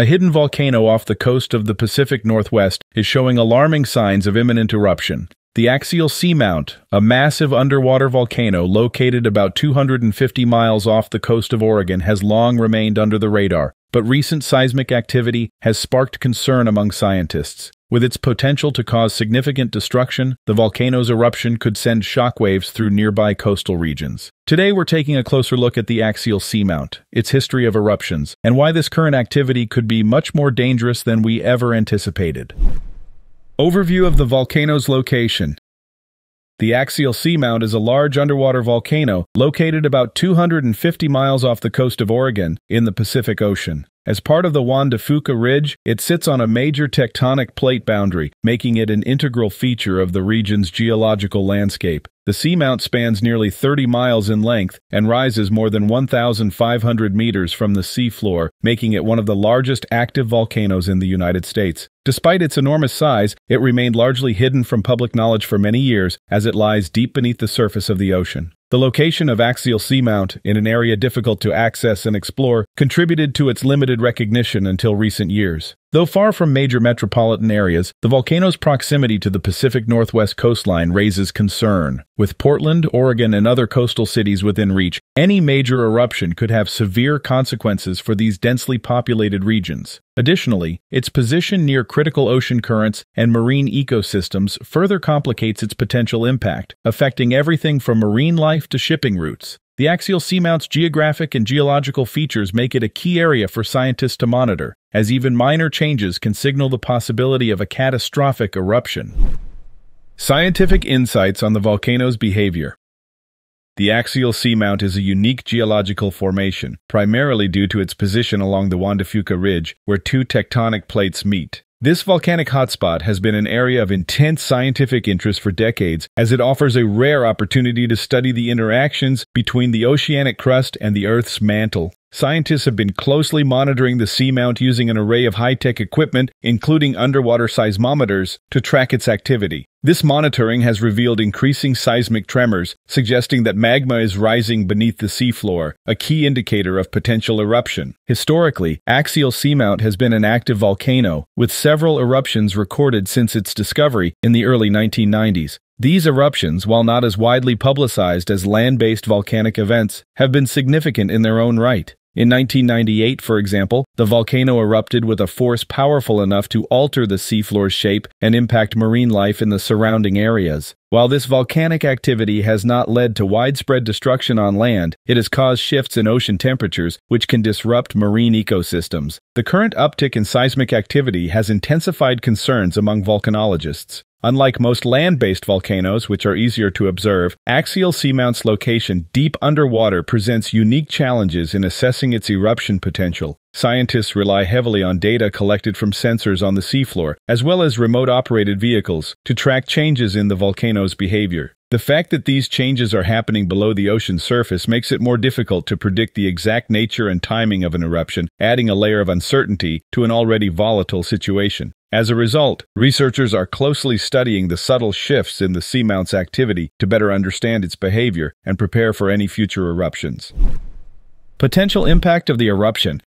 A hidden volcano off the coast of the Pacific Northwest is showing alarming signs of imminent eruption. The Axial Seamount, a massive underwater volcano located about 250 miles off the coast of Oregon, has long remained under the radar, but recent seismic activity has sparked concern among scientists. With its potential to cause significant destruction, the volcano's eruption could send shockwaves through nearby coastal regions. Today we're taking a closer look at the axial seamount, its history of eruptions, and why this current activity could be much more dangerous than we ever anticipated. Overview of the volcano's location. The axial seamount is a large underwater volcano located about 250 miles off the coast of Oregon in the Pacific Ocean. As part of the Juan de Fuca Ridge, it sits on a major tectonic plate boundary, making it an integral feature of the region's geological landscape. The seamount spans nearly 30 miles in length and rises more than 1,500 meters from the seafloor, making it one of the largest active volcanoes in the United States. Despite its enormous size, it remained largely hidden from public knowledge for many years as it lies deep beneath the surface of the ocean. The location of axial seamount in an area difficult to access and explore contributed to its limited recognition until recent years. Though far from major metropolitan areas, the volcano's proximity to the Pacific Northwest coastline raises concern. With Portland, Oregon, and other coastal cities within reach, any major eruption could have severe consequences for these densely populated regions. Additionally, its position near critical ocean currents and marine ecosystems further complicates its potential impact, affecting everything from marine life to shipping routes. The axial seamount's geographic and geological features make it a key area for scientists to monitor, as even minor changes can signal the possibility of a catastrophic eruption. Scientific insights on the volcano's behavior. The axial seamount is a unique geological formation, primarily due to its position along the Juan de Fuca Ridge, where two tectonic plates meet. This volcanic hotspot has been an area of intense scientific interest for decades as it offers a rare opportunity to study the interactions between the oceanic crust and the Earth's mantle. Scientists have been closely monitoring the seamount using an array of high-tech equipment, including underwater seismometers, to track its activity. This monitoring has revealed increasing seismic tremors, suggesting that magma is rising beneath the seafloor, a key indicator of potential eruption. Historically, Axial Seamount has been an active volcano, with several eruptions recorded since its discovery in the early 1990s. These eruptions, while not as widely publicized as land-based volcanic events, have been significant in their own right. In 1998, for example, the volcano erupted with a force powerful enough to alter the seafloor's shape and impact marine life in the surrounding areas. While this volcanic activity has not led to widespread destruction on land, it has caused shifts in ocean temperatures which can disrupt marine ecosystems. The current uptick in seismic activity has intensified concerns among volcanologists. Unlike most land-based volcanoes, which are easier to observe, axial seamount's location deep underwater presents unique challenges in assessing its eruption potential. Scientists rely heavily on data collected from sensors on the seafloor, as well as remote-operated vehicles, to track changes in the volcano's behavior. The fact that these changes are happening below the ocean's surface makes it more difficult to predict the exact nature and timing of an eruption, adding a layer of uncertainty to an already volatile situation. As a result, researchers are closely studying the subtle shifts in the seamount's activity to better understand its behavior and prepare for any future eruptions. Potential impact of the eruption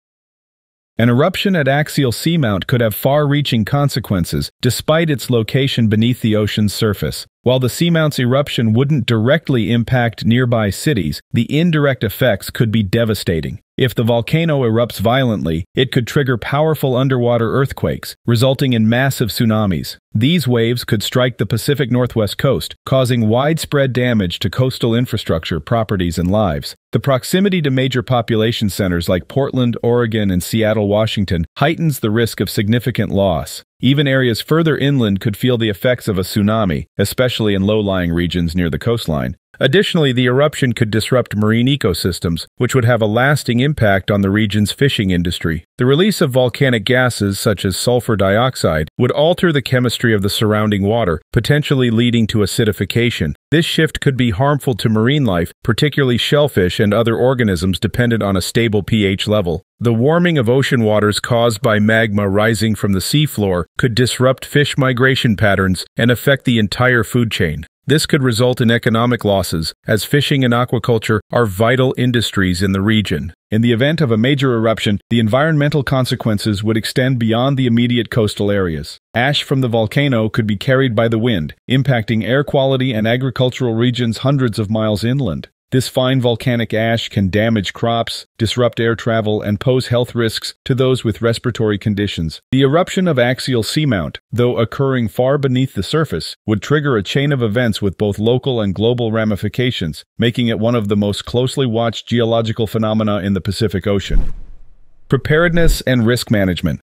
an eruption at axial seamount could have far-reaching consequences, despite its location beneath the ocean's surface. While the seamount's eruption wouldn't directly impact nearby cities, the indirect effects could be devastating. If the volcano erupts violently, it could trigger powerful underwater earthquakes, resulting in massive tsunamis. These waves could strike the Pacific Northwest coast, causing widespread damage to coastal infrastructure, properties, and lives. The proximity to major population centers like Portland, Oregon, and Seattle, Washington heightens the risk of significant loss. Even areas further inland could feel the effects of a tsunami, especially in low-lying regions near the coastline. Additionally, the eruption could disrupt marine ecosystems, which would have a lasting impact on the region's fishing industry. The release of volcanic gases such as sulfur dioxide would alter the chemistry of the surrounding water, potentially leading to acidification. This shift could be harmful to marine life, particularly shellfish and other organisms dependent on a stable pH level. The warming of ocean waters caused by magma rising from the seafloor could disrupt fish migration patterns and affect the entire food chain. This could result in economic losses, as fishing and aquaculture are vital industries in the region. In the event of a major eruption, the environmental consequences would extend beyond the immediate coastal areas. Ash from the volcano could be carried by the wind, impacting air quality and agricultural regions hundreds of miles inland. This fine volcanic ash can damage crops, disrupt air travel, and pose health risks to those with respiratory conditions. The eruption of axial seamount, though occurring far beneath the surface, would trigger a chain of events with both local and global ramifications, making it one of the most closely watched geological phenomena in the Pacific Ocean. Preparedness and risk management.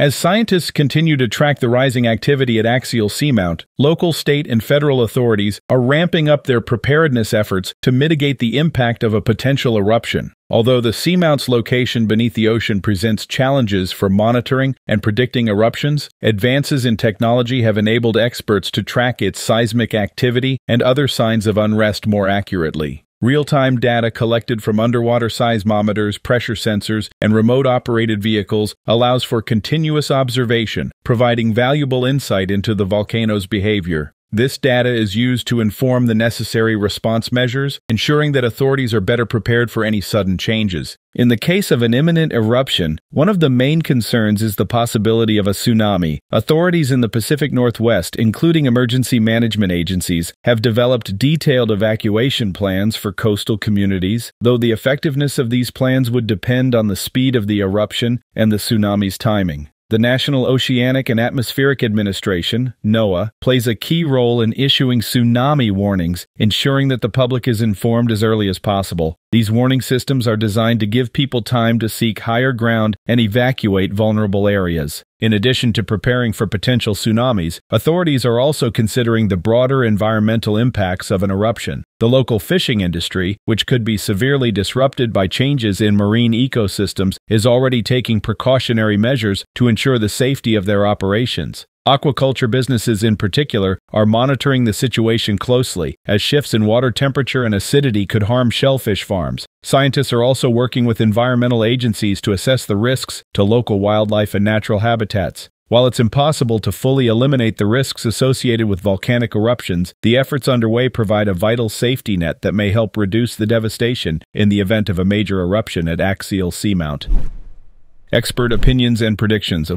As scientists continue to track the rising activity at axial seamount, local, state, and federal authorities are ramping up their preparedness efforts to mitigate the impact of a potential eruption. Although the seamount's location beneath the ocean presents challenges for monitoring and predicting eruptions, advances in technology have enabled experts to track its seismic activity and other signs of unrest more accurately. Real-time data collected from underwater seismometers, pressure sensors, and remote-operated vehicles allows for continuous observation, providing valuable insight into the volcano's behavior. This data is used to inform the necessary response measures, ensuring that authorities are better prepared for any sudden changes. In the case of an imminent eruption, one of the main concerns is the possibility of a tsunami. Authorities in the Pacific Northwest, including emergency management agencies, have developed detailed evacuation plans for coastal communities, though the effectiveness of these plans would depend on the speed of the eruption and the tsunami's timing. The National Oceanic and Atmospheric Administration, NOAA, plays a key role in issuing tsunami warnings, ensuring that the public is informed as early as possible. These warning systems are designed to give people time to seek higher ground and evacuate vulnerable areas. In addition to preparing for potential tsunamis, authorities are also considering the broader environmental impacts of an eruption. The local fishing industry, which could be severely disrupted by changes in marine ecosystems, is already taking precautionary measures to ensure the safety of their operations. Aquaculture businesses in particular are monitoring the situation closely, as shifts in water temperature and acidity could harm shellfish farms. Scientists are also working with environmental agencies to assess the risks to local wildlife and natural habitats. While it's impossible to fully eliminate the risks associated with volcanic eruptions, the efforts underway provide a vital safety net that may help reduce the devastation in the event of a major eruption at axial seamount. Expert opinions and predictions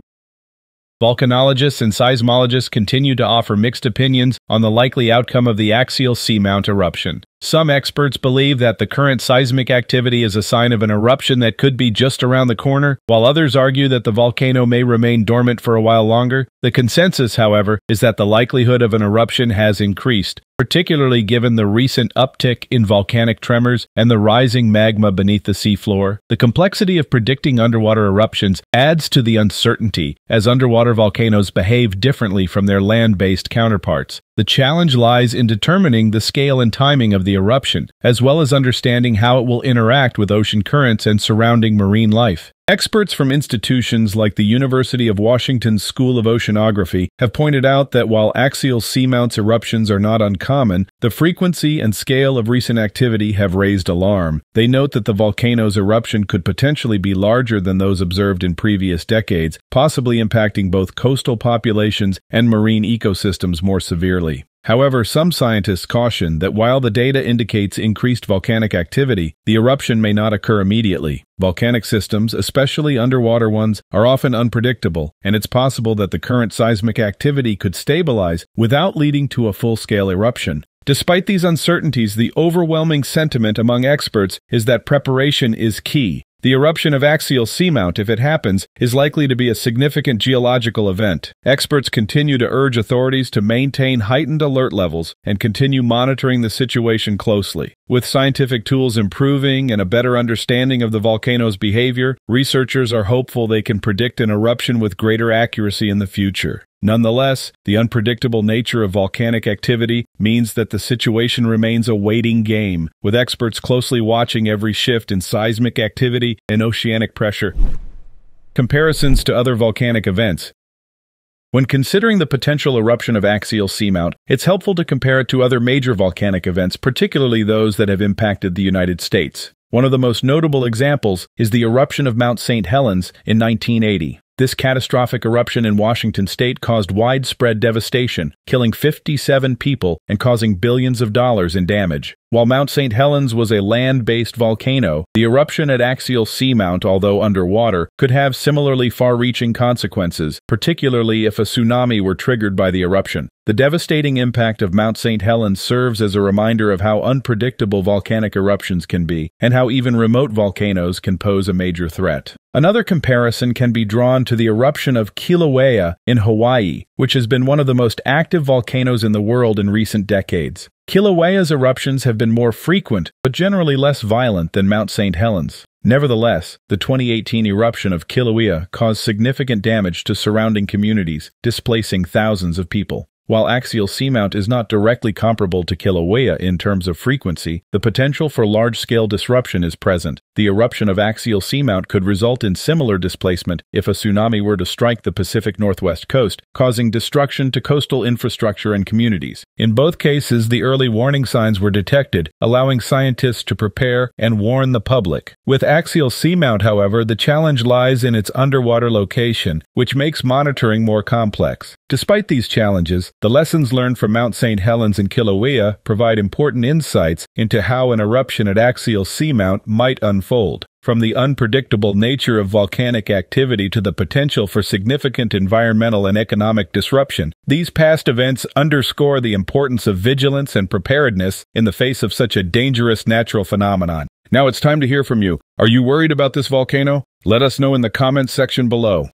Volcanologists and seismologists continue to offer mixed opinions on the likely outcome of the axial seamount eruption. Some experts believe that the current seismic activity is a sign of an eruption that could be just around the corner, while others argue that the volcano may remain dormant for a while longer. The consensus, however, is that the likelihood of an eruption has increased, particularly given the recent uptick in volcanic tremors and the rising magma beneath the seafloor. The complexity of predicting underwater eruptions adds to the uncertainty, as underwater volcanoes behave differently from their land-based counterparts. The challenge lies in determining the scale and timing of the eruption, as well as understanding how it will interact with ocean currents and surrounding marine life. Experts from institutions like the University of Washington's School of Oceanography have pointed out that while axial seamounts eruptions are not uncommon, the frequency and scale of recent activity have raised alarm. They note that the volcano's eruption could potentially be larger than those observed in previous decades, possibly impacting both coastal populations and marine ecosystems more severely. However, some scientists caution that while the data indicates increased volcanic activity, the eruption may not occur immediately. Volcanic systems, especially underwater ones, are often unpredictable, and it's possible that the current seismic activity could stabilize without leading to a full-scale eruption. Despite these uncertainties, the overwhelming sentiment among experts is that preparation is key, the eruption of axial seamount, if it happens, is likely to be a significant geological event. Experts continue to urge authorities to maintain heightened alert levels and continue monitoring the situation closely. With scientific tools improving and a better understanding of the volcano's behavior, researchers are hopeful they can predict an eruption with greater accuracy in the future. Nonetheless, the unpredictable nature of volcanic activity means that the situation remains a waiting game, with experts closely watching every shift in seismic activity and oceanic pressure. Comparisons to other volcanic events. When considering the potential eruption of axial seamount, it's helpful to compare it to other major volcanic events, particularly those that have impacted the United States. One of the most notable examples is the eruption of Mount St. Helens in 1980. This catastrophic eruption in Washington state caused widespread devastation, killing 57 people and causing billions of dollars in damage. While Mount St. Helens was a land-based volcano, the eruption at Axial Seamount, although underwater, could have similarly far-reaching consequences, particularly if a tsunami were triggered by the eruption. The devastating impact of Mount St. Helens serves as a reminder of how unpredictable volcanic eruptions can be, and how even remote volcanoes can pose a major threat. Another comparison can be drawn to the eruption of Kilauea in Hawaii, which has been one of the most active volcanoes in the world in recent decades. Kilauea's eruptions have been more frequent, but generally less violent than Mount St. Helens. Nevertheless, the 2018 eruption of Kilauea caused significant damage to surrounding communities, displacing thousands of people. While axial seamount is not directly comparable to Kilauea in terms of frequency, the potential for large-scale disruption is present. The eruption of axial seamount could result in similar displacement if a tsunami were to strike the Pacific Northwest coast, causing destruction to coastal infrastructure and communities. In both cases, the early warning signs were detected, allowing scientists to prepare and warn the public. With axial seamount, however, the challenge lies in its underwater location, which makes monitoring more complex. Despite these challenges, the lessons learned from Mount St. Helens and Kilauea provide important insights into how an eruption at axial seamount might unfold. From the unpredictable nature of volcanic activity to the potential for significant environmental and economic disruption, these past events underscore the importance of vigilance and preparedness in the face of such a dangerous natural phenomenon. Now it's time to hear from you. Are you worried about this volcano? Let us know in the comments section below.